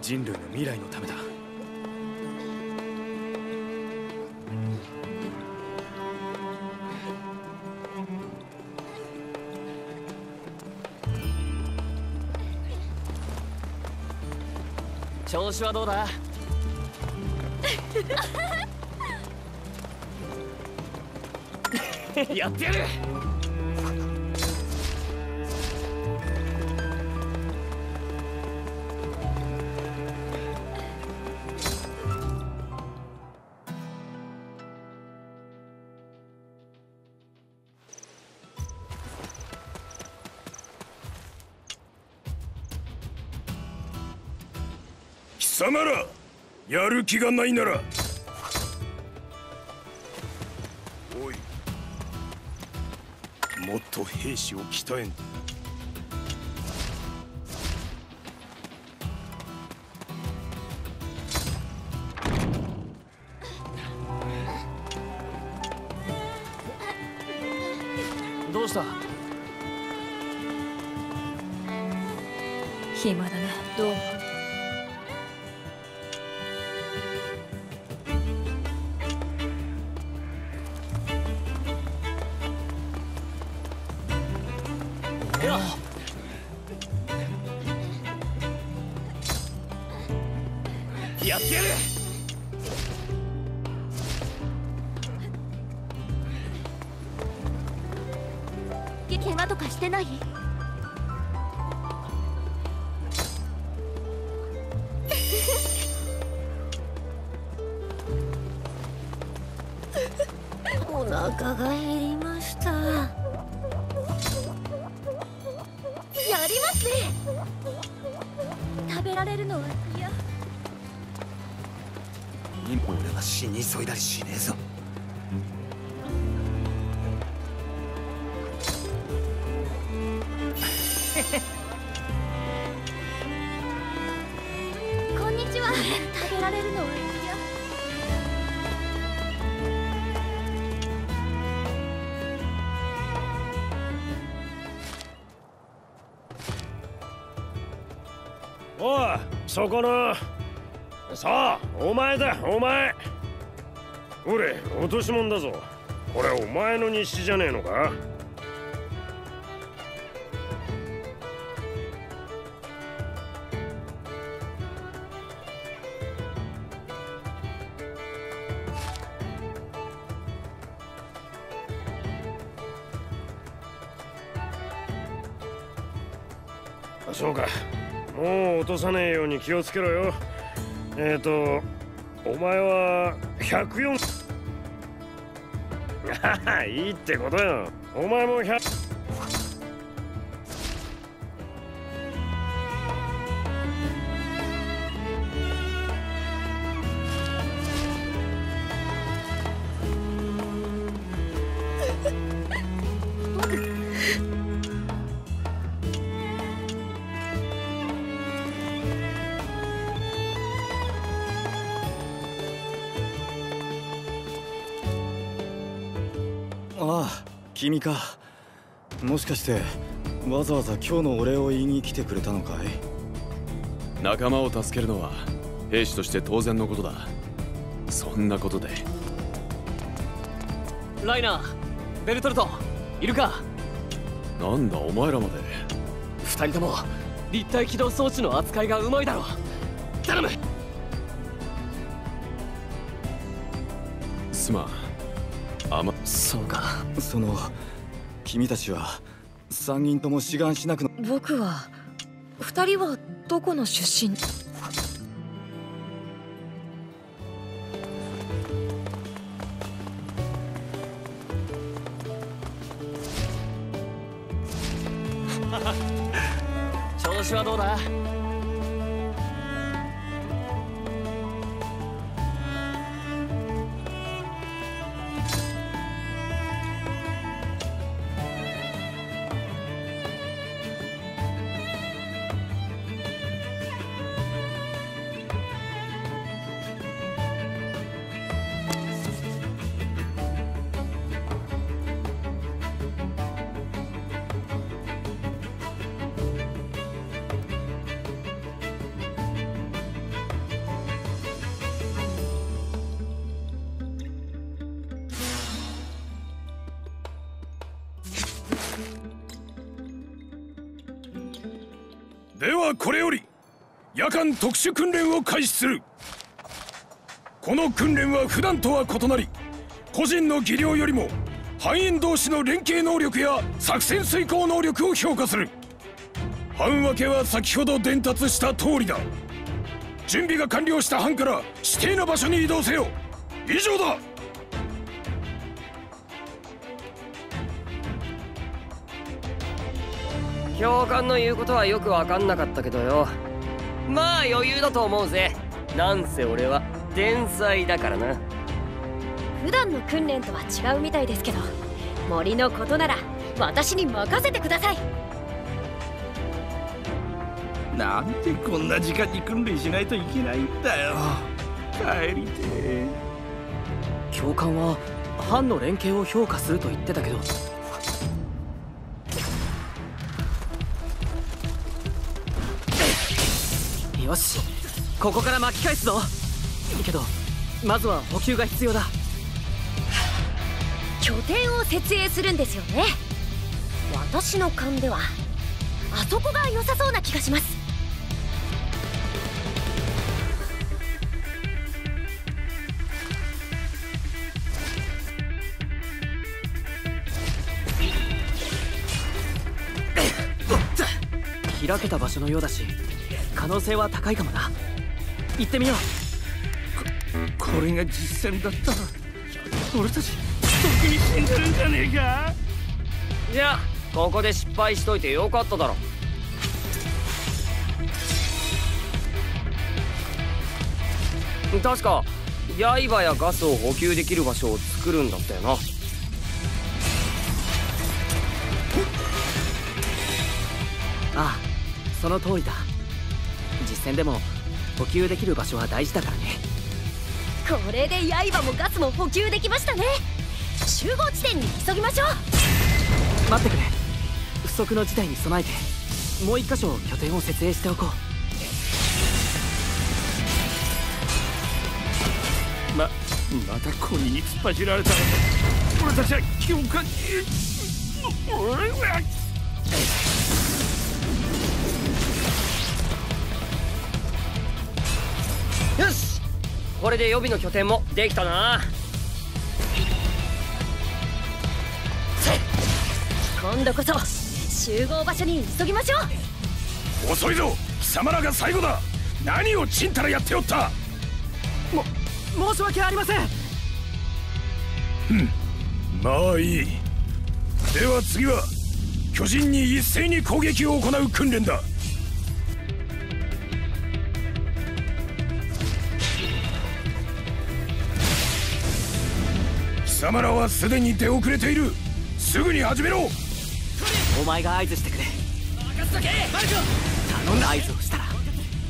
人類の未来のためだ。調子はどうだ？やってやる！貴様らやる気がないなら。おい。もっと兵士を鍛えんやってやる。け怪我とかしてない？られるのは嫌。俺は死に急いだりしねえぞ。そこの。さあお前だお前。俺落とし物だぞ。これお前の日誌じゃねえのか？落とさねえように気をつけろよ。えっ、ー、とお前は104 いいってことよ。お前も100君か。もしかしてわざわざ今日のお礼を言いに来てくれたのかい？仲間を助けるのは兵士として当然のことだ。そんなことで。ライナーベルトルトいるか？なんだお前らまで。二人とも立体起動装置の扱いがうまいだろ頼む！すまんあまそうか。その君たちは3人とも志願しなくの僕は二人はどこの出身？ではこれより夜間特殊訓練を開始する。この訓練は普段とは異なり個人の技量よりも班員同士の連携能力や作戦遂行能力を評価する。班分けは先ほど伝達した通りだ。準備が完了した班から指定の場所に移動せよ。以上だ。教官の言うことはよく分かんなかったけどよ。まあ余裕だと思うぜ。なんせ俺は天才だからな。普段の訓練とは違うみたいですけど森のことなら私に任せてください。なんでこんな時間に訓練しないといけないんだよ。帰りてえ。教官は班の連携を評価すると言ってたけどよし。ここから巻き返すぞ。けどまずは補給が必要だ。拠点を設営するんですよね。私の勘ではあそこが良さそうな気がします。開けた場所のようだし可能性は高いかもな。行ってみよう。これが実戦だった。ら俺たちとっくに死んでるんじゃねえか？いやここで失敗しといてよかっただろ。確か刃やガスを補給できる場所を作るんだったよな。ああその通りだ実戦でも補給できる場所は大事だからね。これで刃もガスも補給できましたね。集合地点に急ぎましょう。待ってくれ。不測の事態に備えてもう一箇所拠点を設営しておこう。ままたコニーに突っ走られた。ら俺たちは教官にこれで予備の拠点もできたな。今度こそ集合場所に急ぎましょう。遅いぞ。貴様らが最後だ。何をちんたらやっておった。申し訳ありません。まあいい。では次は巨人に一斉に攻撃を行う訓練だ貴様らはすでに出遅れている。すぐに始めろ。お前が合図してくれ。任せとけマルコ頼んだ合図をしたら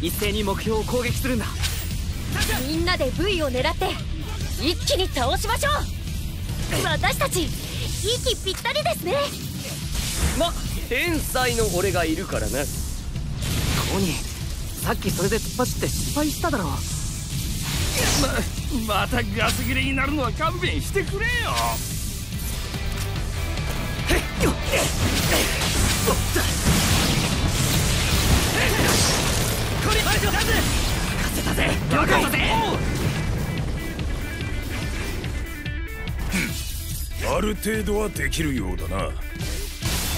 一斉に目標を攻撃するんだ。みんなで V を狙って一気に倒しましょう。私たち息ぴったりですね。ま天才の俺がいるからな。トニーさっきそれで突っ走って失敗しただろ。ままたガス切れになるのは勘弁してくれよ。ある程度はできるようだな。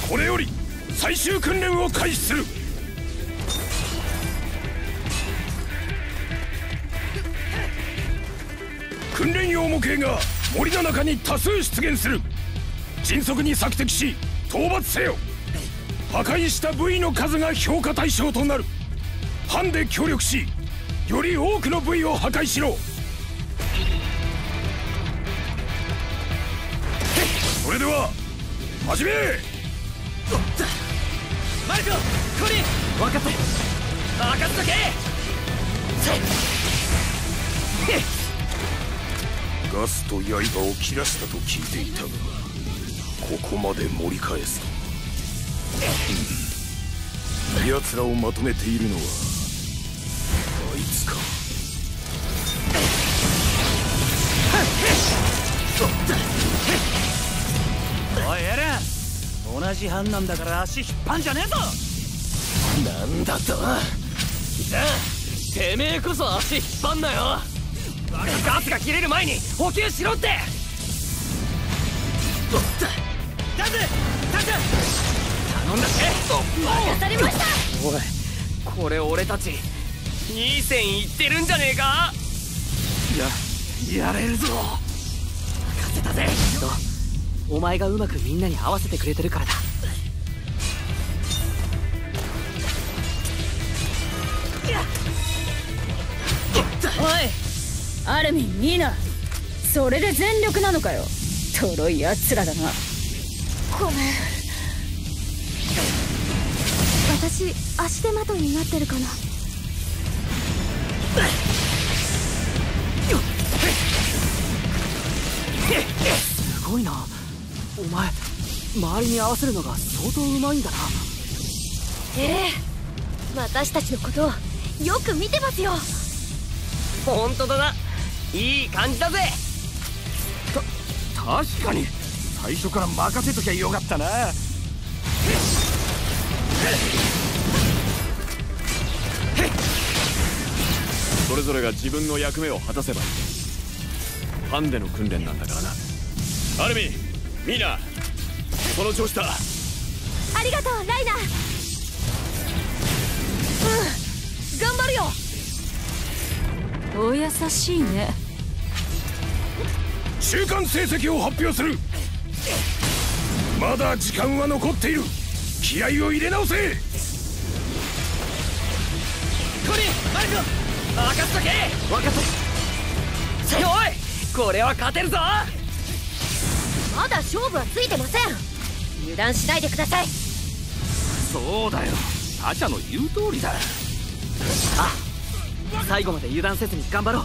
これより最終訓練を開始する模型が森の中に多数出現する。迅速に索敵し討伐せよ。破壊した部位の数が評価対象となる。班で協力しより多くの部位を破壊しろ。それでは始め!マルココニー分かった。任せとけ!ガスと刃を切らしたと聞いていたがここまで盛り返すと奴らをまとめているのはあいつか。おいエレン。同じ班なんだから足引っ張んじゃねえぞ。なんだとじゃあてめえこそ足引っ張んなよ。ガスが切れる前に補給しろって。ダズタズ頼んだぜ任されましたおいこれ俺たち2戦いってるんじゃねえか。やれるぞ。任せたぜ。お前がうまくみんなに合わせてくれてるからだ。おいアルミンミーナそれで全力なのかよ。とろいやつらだな。ごめん。私足手まといになってるかな。すごいな。お前周りに合わせるのが相当うまいんだな。ええ。私たちのことをよく見てますよ。本当だないい感じだぜ。確かに。最初から任せときゃよかったな。それぞれが自分の役目を果たせばいいハンデの訓練なんだからな。アルミミーナその調子だ。ありがとうライナー。うん頑張るよお優しいね。中間成績を発表する。まだ時間は残っている。気合を入れ直せ。コリンマルコ任せとけ。分かったおい。これは勝てるぞ。まだ勝負はついてません。油断しないでください。そうだよ。他者の言う通りだ最後まで油断せずに頑張ろう。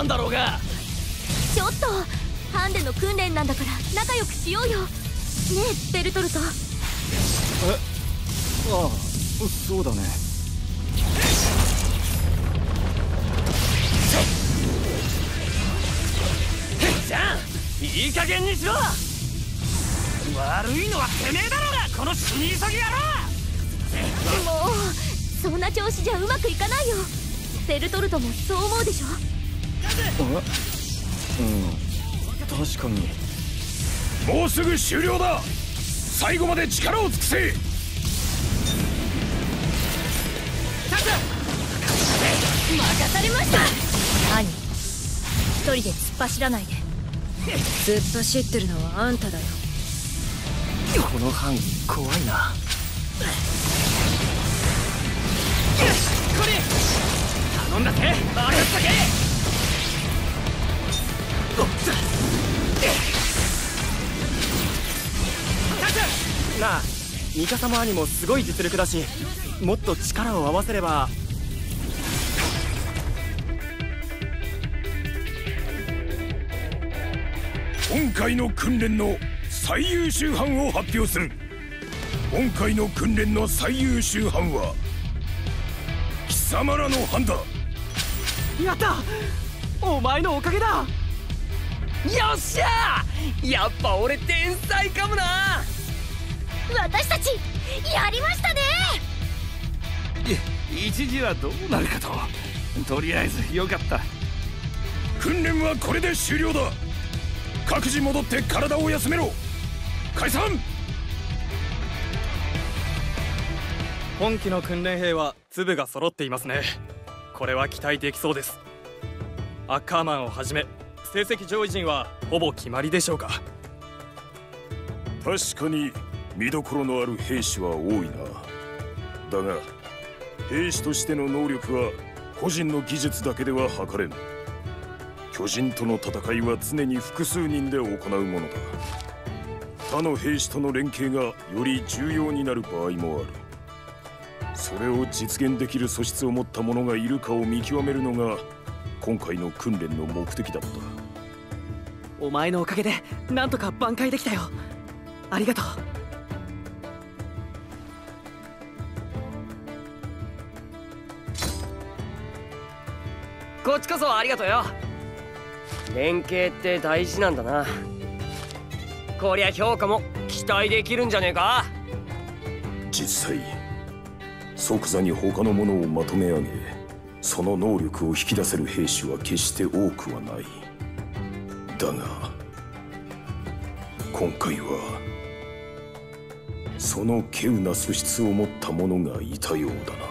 たんだろうが。ちょっとハンデの訓練なんだから仲良くしようよ。ねえベルトルト。ああそうだね。じゃあいい加減にしろ。悪いのはてめえだろうがこの死に急ぎ野郎。もうそんな調子じゃうまくいかないよ。ベルトルトもそう思うでしょうん。確かに。もうすぐ終了だ。最後まで力を尽くせ。任されました。何？一人で突っ走らないで。ずっと走ってるのはあんただよ。この範囲怖いな。コリン頼んだぜ。任せとけなあミカサも兄もすごい実力だしもっと力を合わせれば。今回の訓練の最優秀班を発表する。今回の訓練の最優秀班は貴様らの班だ。やった。お前のおかげだよっしゃやっぱ俺天才かもな。私たちやりましたね。一時はどうなるかと。とりあえずよかった。訓練はこれで終了だ。各自戻って体を休めろ。解散。今期の訓練兵は粒が揃っていますね。これは期待できそうです。アッカーマンをはじめ成績上位陣はほぼ決まりでしょうか？確かに見どころのある兵士は多いな。だが兵士としての能力は個人の技術だけでは測れん巨人との戦いは常に複数人で行うものだ。他の兵士との連携がより重要になる場合もある。それを実現できる素質を持った者がいるかを見極めるのが今回の訓練の目的だった。お前のおかげでなんとか挽回できたよ。ありがとう。こっちこそありがとうよ。連携って大事なんだな。こりゃ評価も期待できるんじゃねえか。実際即座に他の者をまとめ上げその能力を引き出せる兵士は決して多くはない。だが今回はその稀有な素質を持った者がいたようだな。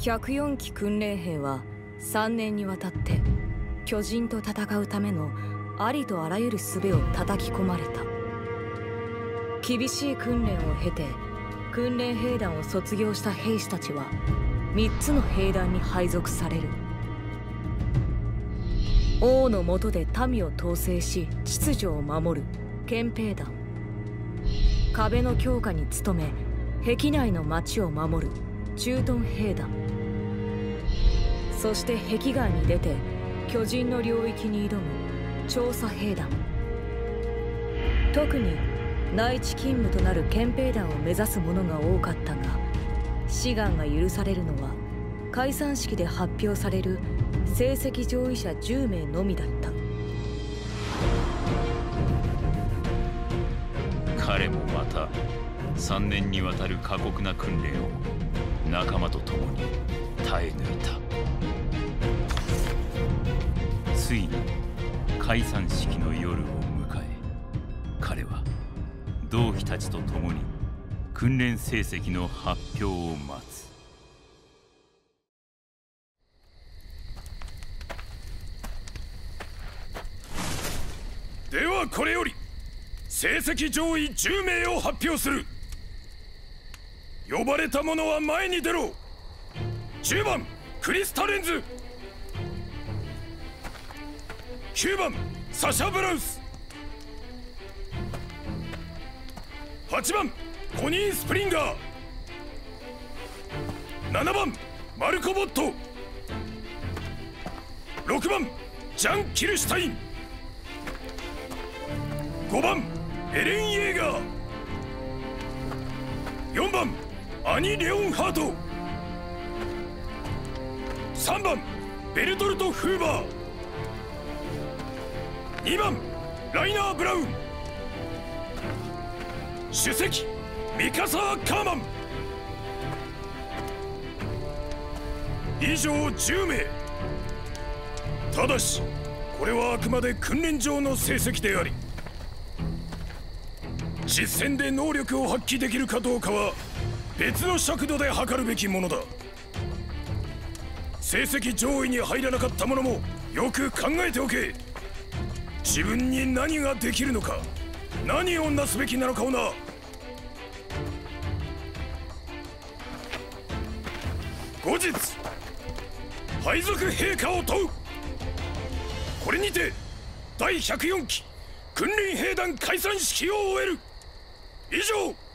104期訓練兵は3年にわたって巨人と戦うためのありとあらゆる術を叩き込まれた。厳しい訓練を経て訓練兵団を卒業した兵士たちは3つの兵団に配属される。王の下で民を統制し秩序を守る憲兵団。壁の強化に努め壁内の町を守る駐屯兵団。そして壁外に出て巨人の領域に挑む調査兵団。特に内地勤務となる憲兵団を目指す者が多かったが志願が許されるのは解散式で発表される成績上位者10名のみだった。彼もまた3年にわたる過酷な訓練を仲間と共に耐え抜いた。ついに解散式の夜を迎え彼は同期たちと共に訓練成績の発表を待つ。ではこれより成績上位10名を発表する。呼ばれた者は前に出ろ。10番クリスタレンズ。9番サシャ・ブラウス。8番コニー・スプリンガー。7番マルコ・ボット。6番ジャン・キルシュタイン。5番エレン・イェーガー。4番アニ・レオンハート。3番ベルトルト・フーバー。2番ライナー・ブラウン。主席ミカサー・カーマン。以上10名。ただしこれはあくまで訓練上の成績であり実戦で能力を発揮できるかどうかは別の尺度で測るべきものだ。成績上位に入らなかった者もよく考えておけ。自分に何ができるのか何をなすべきなのかをな。後日配属陛下を問う。これにて第104期訓練兵団解散式を終える。以上。